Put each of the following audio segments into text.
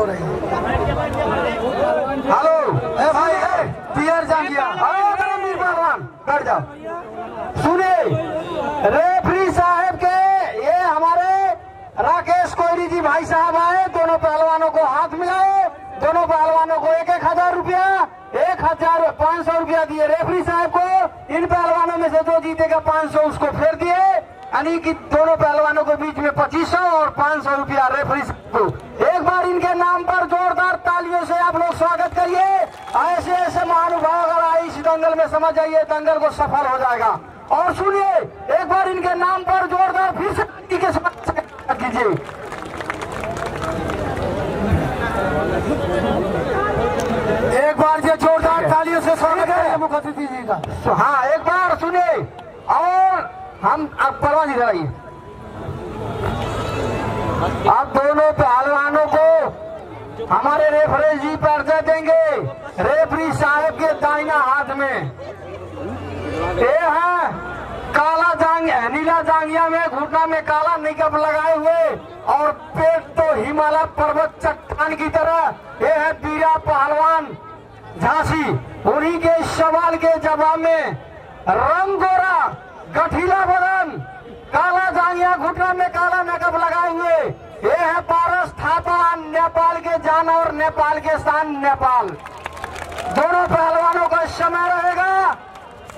हो रही हेलो ए भाई ए पियर मीर पहलवान बैठ जाओ सुने रेफरी साहब के ये हमारे राकेश कोयरी जी भाई साहब आए दोनों पहलवानों को हाथ मिलाए दोनों पहलवानों को एक एक हज़ार रुपया एक हज़ार पाँच सौ रुपया दिए रेफरी साहब को इन पहलवानों में से जो जीतेगा पाँच सौ उसको फेर दिए यानी कि दोनों पहलवानों के बीच में पच्चीस और पाँच सौ रुपया रेफरी को। एक बार इनके नाम पर जोरदार तालियों से आप लोग स्वागत करिए। ऐसे ऐसे महानुभाव अगर आए इस दंगल में समझ जाइए दंगल को सफल हो जाएगा। और सुनिए एक बार इनके नाम पर जोरदार फिर से ताली के साथ कीजिए। एक बार ये जोरदार तालियों से स्वागत करें मुख्य अतिथि जी का। हाँ एक बार सुनिए। और हम अब परवान इधर आइए अब दोनों पहलवानों को हमारे रेफरी जी परिचय देंगे। रेफरी साहब के दाहिना हाथ में। ये है काला जांग, नीला जांगिया में, घुटना में काला निकब लगाए हुए और पेट तो हिमालय पर्वत चट्टान की तरह। ये है पीरा पहलवान, झांसी। उन्हीं के सवाल के जवाब में रंग गोरा गठीला बदन काला जांगिया घुटना में काला नकब लगाए हुए ये है पारस थापा, नेपाल के जान और नेपाल के शान, नेपाल। दोनों पहलवानों का समय रहेगा।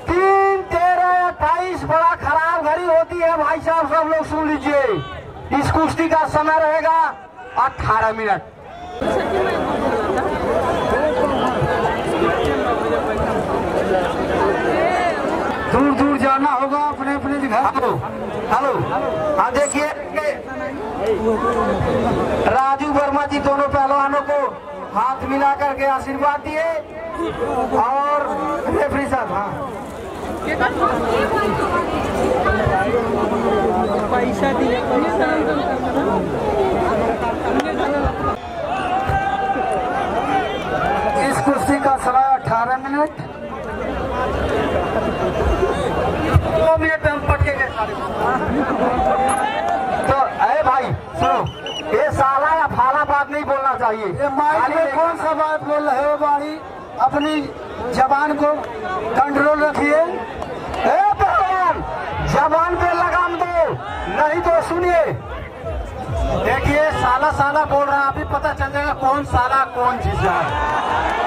तीन, तेरह, अट्ठाईस, बड़ा खराब घड़ी होती है। भाई साहब, सब लोग सुन लीजिए। इस कुश्ती का समय रहेगा अठारह मिनट। दूर दूर। जाना होगा अपने अपने घर हेलो हेलो हाँ देखिए। राजू वर्मा जी दोनों पहलवानों को हाथ मिला करके आशीर्वाद दिए और रेफरी साहब हाँ। पैसा इस कुर्सी का समय अठारह मिनट। दो मिनट में हम पटकेंगे तो अरे भाई सुनो ये साला या फाला बात नहीं बोलना चाहिए। माइक में कौन सा बात बोल रहे हो बाड़ी? अपनी जबान को कंट्रोल रखिए। जबान पे लगाम दो नहीं तो सुनिए। देखिए साला साला बोल रहा है अभी पता चल जाएगा कौन साला कौन जीजा वाह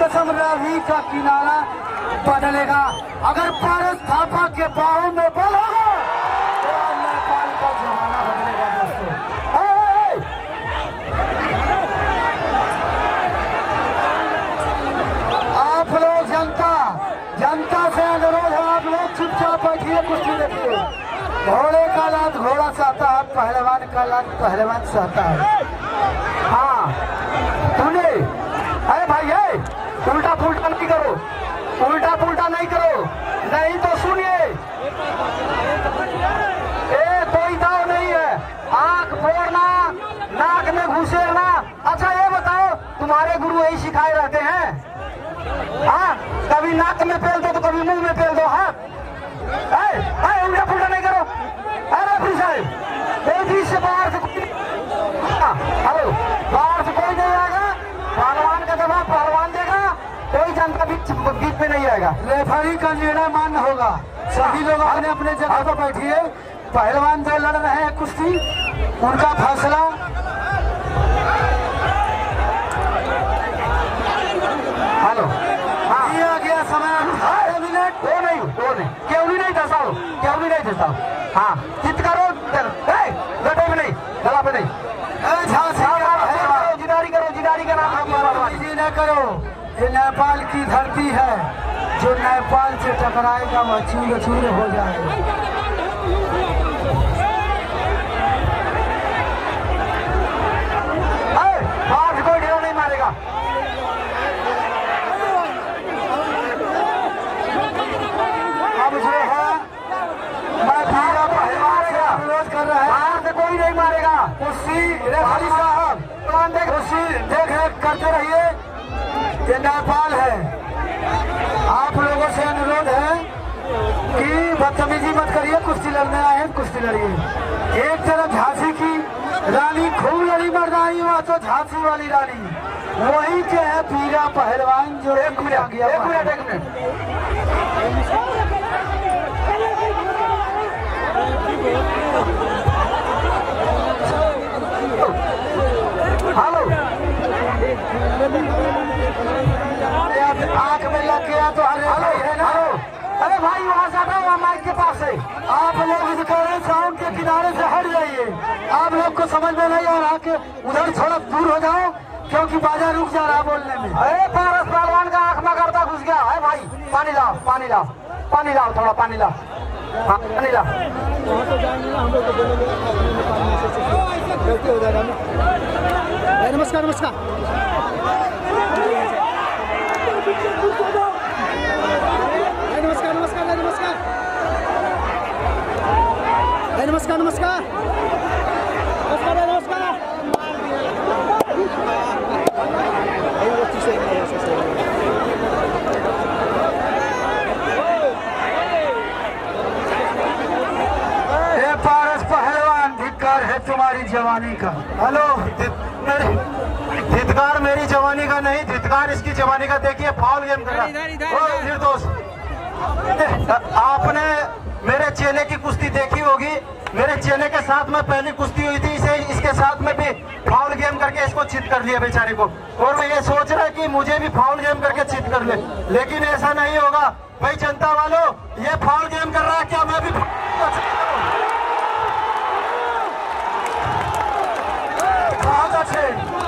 कसम रावी का किनारा बदलेगा। अगर पारस थापा के बाहों में बल होगा तो का बदलेगा आप लोग जनता जनता से अनुरोध है, आप लोग चुपचाप बैठिए, कुर्सी देखिए। घोड़े का लात घोड़ा चाहता है, पहलवान का लात पहलवान सहता है। है उल्टा फुलटा नहीं करो। उल्टा फुलटा नहीं करो। नहीं तो सुनिए। ए, कोई दाव नहीं है। आँख फोड़ना, नाक में घुसेरना अच्छा ये बताओ, तुम्हारे गुरु यही सिखाए रहते हैं? हाँ कभी नाक में फेल दो तो कभी मुँह में फेल दो। नहीं आएगा। रेफरी का निर्णय मान्य होगा। सभी लोग अपने अपने जगह पर बैठिए। पहलवान जो लड़ रहे हैं कुश्ती उनका फैसला। हेलो। हाँ। दिया गया समय। अठारह मिनट। वो नहीं वो नहीं। क्यों नहीं साहब क्यों नहीं साहब हाँ। चित करो गड्ढे में नहीं गला पे नहीं। झांसी हाँ, हाँ। करो, जिदारी करो का नाम जी न करो ये नेपाल की धरती है। जो नेपाल से टकराएगा वह चूर चूर हो जाएगा। लोगों से अनुरोध है कि बदतमीजी मत करिए कुश्ती लड़ी है एक तरफ़ झांसी की रानी खूब लड़ी मर्दानी वहाँ तो झांसी वाली रानी। वही के है पीरा पहलवान जो एक मिनट एक मिनट एक मिनट। हेलो। आँख में लग गया तो अरे हेलो भाई है ना हेलो। अरे भाई वहाँ से हटाओ वहाँ माइक के पास से। आप लोग इस कौन साउंड के किनारे से हट जाइए। आप लोग को समझ में नहीं आ रहा कि उधर थोड़ा दूर हो जाओ क्योंकि बाज़ार रुक जा रहा बोलने में। अरे पारस पहलवान का आँख में करता घुस गया। है भाई पानी लाओ पानी लाओ पानी लाओ थोड़ा पानी लाओ। हाँ पानी लाओ। वहाँ तो नमस्कार नमस्कार। नमस्कार नमस्कार। ए, वो चीज़ है, वो चीज़ है। ये पारस पहलवान धिक्कार है तुम्हारी जवानी का। हेलो धितकार मेरी जवानी का नहीं धितकार इसकी जवानी का देखिए फाउल गेम कर रहा। ओ, निर्दोष। आपने मेरे चेले की कुश्ती देखी होगी। मेरे चेले के साथ में पहली कुश्ती हुई थी, इसे इसके साथ में भी फाउल गेम करके इसको चित कर लिया बेचारे को। और वो ये सोच रहा है कि मुझे भी फाउल गेम करके चित कर ले। लेकिन ऐसा नहीं होगा। भाई, जनता वालों, ये फाउल गेम कर रहा है, क्या मैं भी बहुत अच्छे।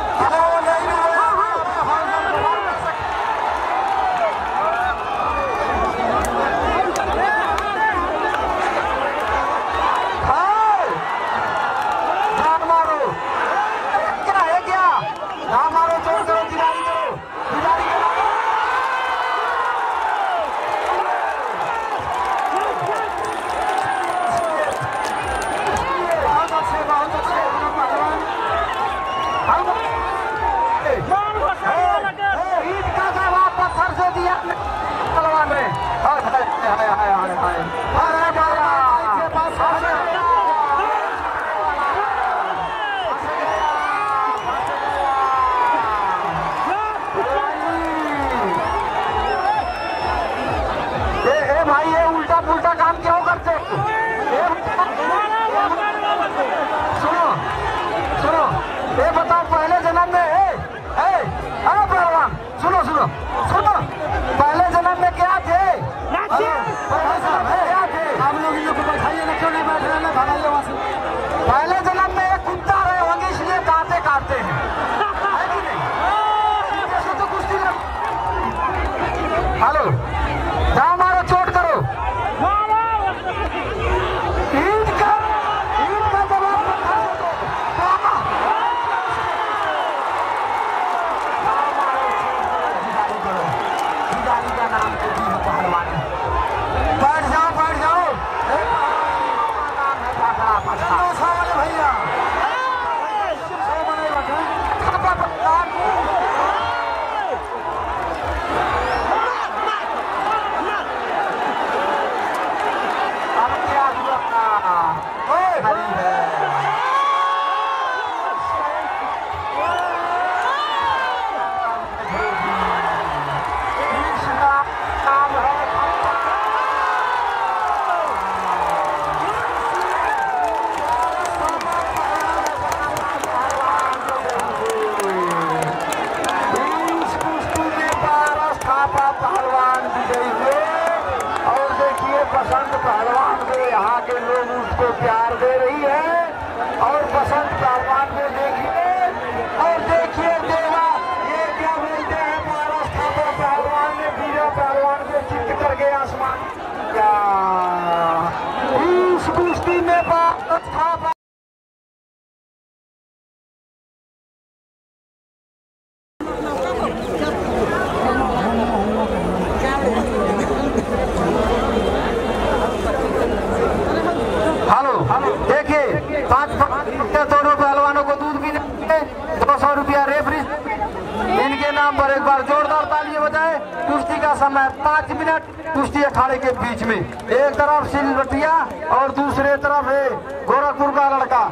देखिए पाँच पाँच दोनों पहलवानों को दूध पीने दो सौ रुपया रेफरी। इनके नाम पर एक बार जोरदार तालियाँ बजाए। कुश्ती का समय पाँच मिनट, कुश्ती अखाड़े के बीच में। एक तरफ़ सिलवटिया और दूसरे तरफ़ है गोरखपुर का लड़का।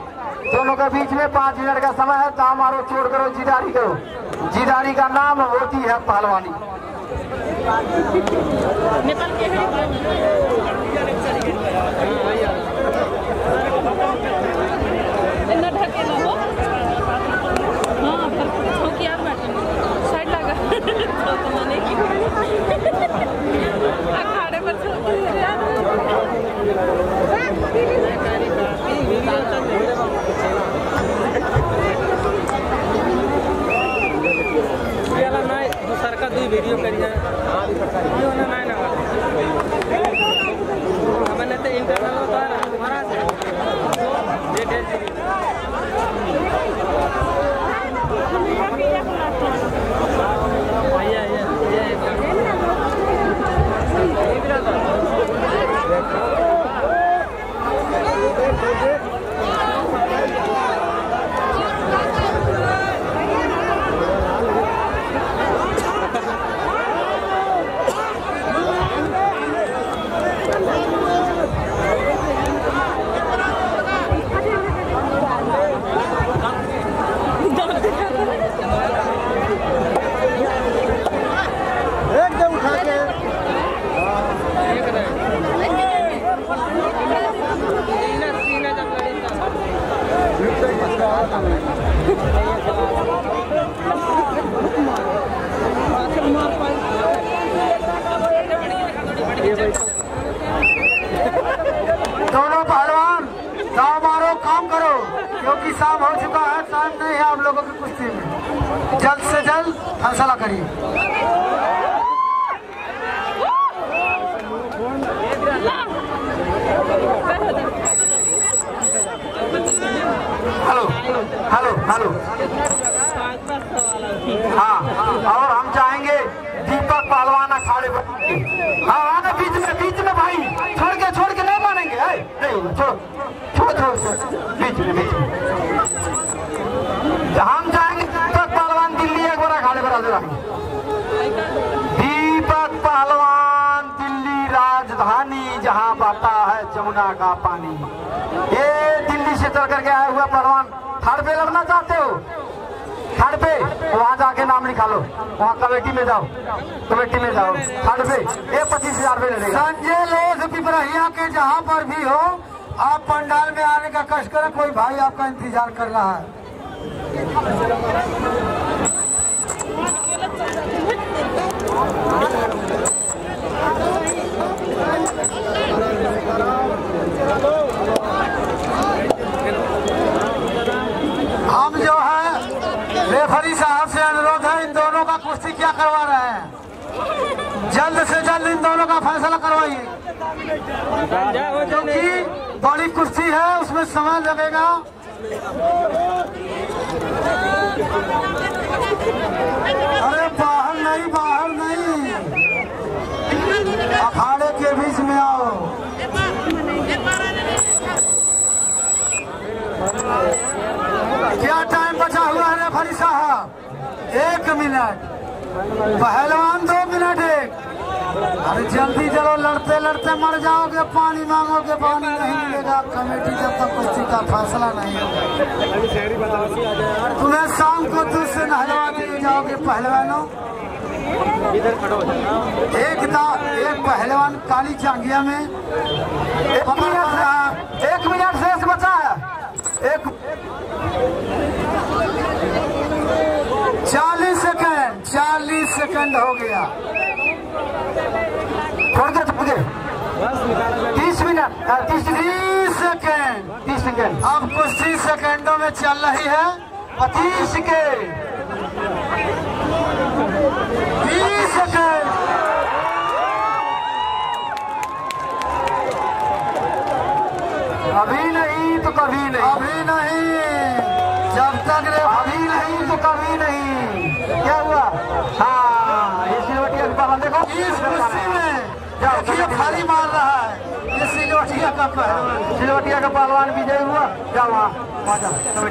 दोनों के बीच में पाँच मिनट का समय है। दाम मारो, छोड़ करो, जीदारी करो। जीदारी का नाम होती है पहलवानी। शाम हो चुका है टाइम नहीं है, आप लोगों की कुश्ती में। जल्द से जल्द फैसला करिए। Hello hello hello. हाँ और हम चाहेंगे दीपक पहलवान अखाड़े हाँ आना बीच में बीच में भाई। छोड़ के छोड़ के नहीं मानेंगे नहीं छोड़ छोड़ छोड़। बीच में बीच में। चाहते हो? थर्ड पे? वहाँ जाके नाम लिखा लो वहाँ कमेटी में जाओ। कमेटी में जाओ। थर्ड पे? ये पच्चीस हज़ार रुपये लगेगा संजय लोध पिपरहिया के जहाँ पर भी हो, आप पंडाल में आने का कष्ट करें, कोई भाई आपका इंतज़ार कर रहा है। हम जो है रेफरी साहब से अनुरोध है इन दोनों का कुश्ती क्या करवा रहे हैं? जल्द से जल्द इन दोनों का फैसला करवाइए। क्योंकि बड़ी कुश्ती है, उसमें समय लगेगा। अरे, बाहर नहीं बाहर नहीं। अखाड़े के बीच में आओ। क्या टाइम बचा हुआ है रेफरी साहब? एक मिनट। पहलवान दो मिनट एक। अरे जल्दी चलो, लड़ते लड़ते मर जाओगे, पानी मांगोगे, पानी नहीं मिलेगा। कमेटी जब तक कुश्ती का फैसला नहीं होगा। तुम्हें शाम को से नहलवा दिए जाओगे, पहलवानों। एक दा, एक पहलवान काली चांगिया में। एक मिनट शेष बचा है। एक चालीस सेकंड चालीस हो गया। थोड़ी देर गए तीस मिनट तीस तीस सेकंड तीस सेकंड। अब कुछ तीस सेकंडों में चल रही है पच्चीस के। तीस सेकंड। अभी नहीं तो कभी नहीं। सिलवटिया का पहलवान सिलवटिया का पहलवान विजय हुआ जाओ वहाँ वहाँ जाओ